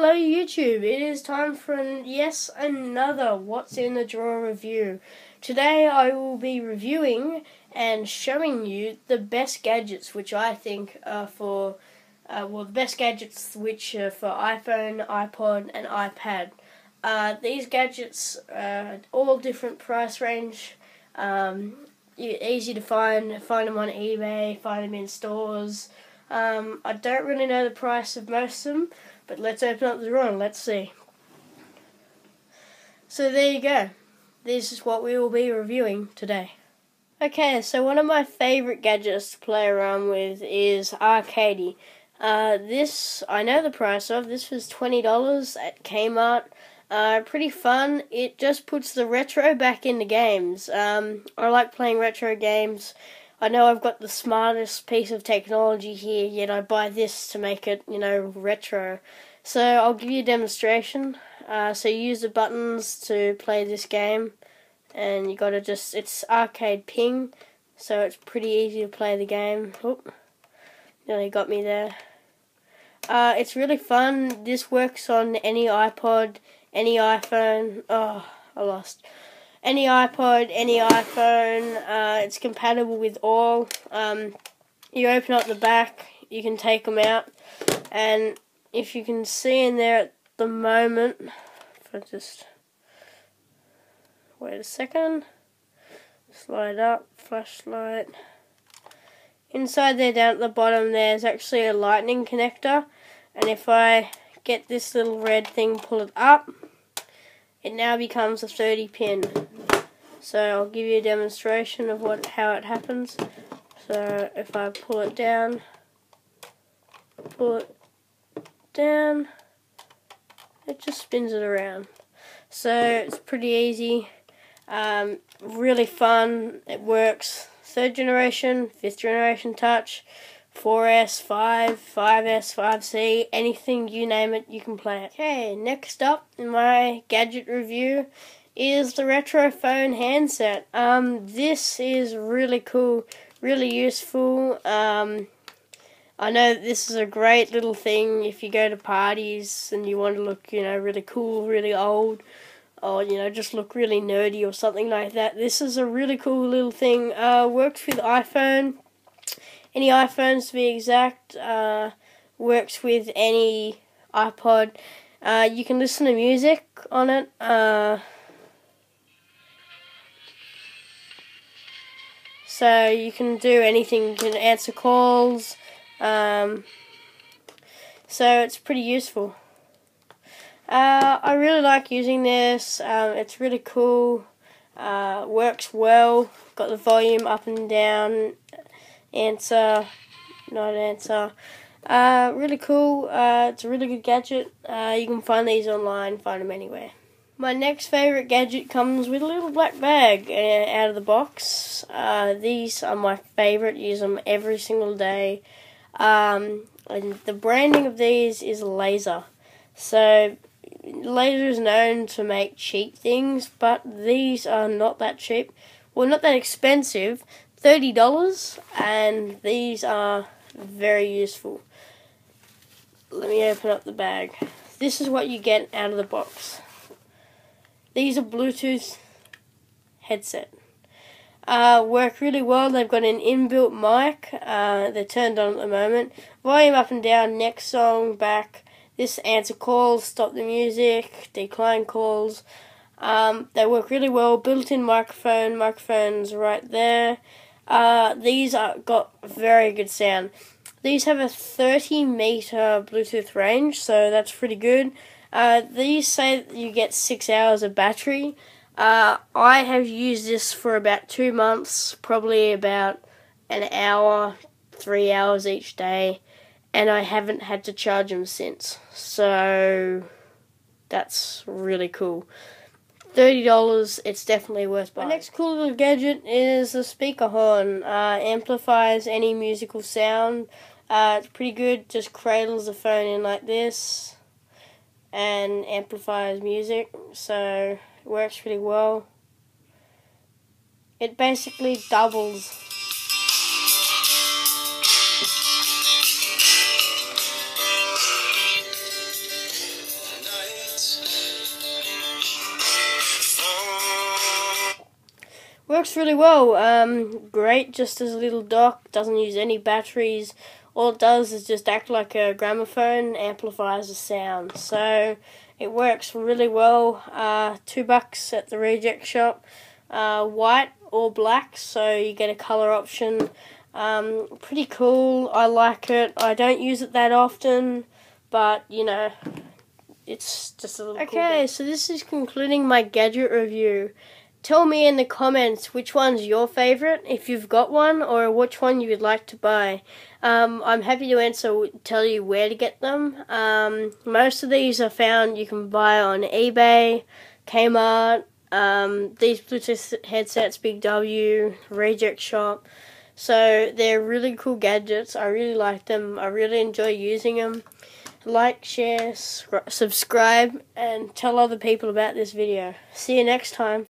Hello YouTube, it is time for an, yes another What's in the Drawer review. Today I will be reviewing and showing you the best gadgets which I think are for, uh, well the best gadgets which are for iPhone, iPod and iPad. Uh, these gadgets are all different price range, um, easy to find, find them on eBay, find them in stores. Um, I don't really know the price of most of them, but let's open up the drawer and let's see. So there you go. This is what we will be reviewing today. Okay, so one of my favorite gadgets to play around with is Arcadie. Uh, this, I know the price of. This was $20 at Kmart. Uh, pretty fun. It just puts the retro back into games. Um, I like playing retro games. I know I've got the smartest piece of technology here, yet I buy this to make it, you know, retro. So I'll give you a demonstration. Uh, so you use the buttons to play this game, and you gotta just, it's arcade ping, so it's pretty easy to play the game. Oop, nearly got me there. Uh, it's really fun. This works on any iPod, any iPhone. Oh, I lost any iPod, any iPhone. Uh, it's compatible with all. Um, you open up the back, you can take them out, and if you can see in there at the moment, if I just wait a second, slide up, flashlight. Inside there, down at the bottom, there's actually a lightning connector, and if I get this little red thing, pull it up, it now becomes a 30 pin. So I'll give you a demonstration of what how it happens. So if I pull it down, pull it down, it just spins it around. So it's pretty easy, um, really fun, it works. Third generation, fifth generation touch, 4S, 5, 5S, 5C, anything you name it, you can play it. Okay, next up in my gadget review is the retro phone handset. Um, this is really cool, really useful. Um, I know this is a great little thing if you go to parties and you want to look, you know, really cool, really old, or you know, just look really nerdy or something like that. This is a really cool little thing. Uh, works with iPhone, any iPhones to be exact. Uh, works with any iPod. Uh, you can listen to music on it. Uh, So you can do anything, you can answer calls. Um, so it's pretty useful. Uh, I really like using this. Um, it's really cool. Uh, works well. Got the volume up and down. Answer, not answer. Uh, really cool. Uh, it's a really good gadget. Uh, you can find these online. Find them anywhere. My next favourite gadget comes with a little black bag uh, out of the box. Uh, these are my favourite, use them every single day. Um, and the branding of these is Laser. So, Laser is known to make cheap things, but these are not that cheap. Well, not that expensive. $30, and these are very useful. Let me open up the bag. This is what you get out of the box. These are Bluetooth headset. Uh, work really well. They've got an inbuilt mic. Uh, they're turned on at the moment. Volume up and down. Next song back. This answer calls, stop the music, decline calls. Um, they work really well. Built-in microphone. Microphones right there. Uh, these are got very good sound. These have a 30 meter Bluetooth range, so that's pretty good. Uh, these say you get six hours of battery. Uh, I have used this for about two months, probably about an hour, three hours each day, and I haven't had to charge them since. So that's really cool. Thirty dollars, it's definitely worth buying. My next cool little gadget is a speaker horn. Uh, amplifies any musical sound. Uh, it's pretty good. Just cradles the phone in like this and amplifies music, so it works pretty well. It basically doubles. Works really well. Um, great, just as a little dock. Doesn't use any batteries. All it does is just act like a gramophone, amplifies the sound. So it works really well. Uh, two bucks at the reject shop. Uh, white or black, so you get a color option. Um, pretty cool. I like it. I don't use it that often, but you know, it's just a little. Okay, cool so this is concluding my gadget review. Tell me in the comments which one's your favorite, if you've got one, or which one you would like to buy. Um, I'm happy to answer, tell you where to get them. Um, most of these are found you can buy on eBay, Kmart, um, these Bluetooth headsets, Big W, Reject Shop. So they're really cool gadgets. I really like them. I really enjoy using them. Like, share, subscribe, and tell other people about this video. See you next time.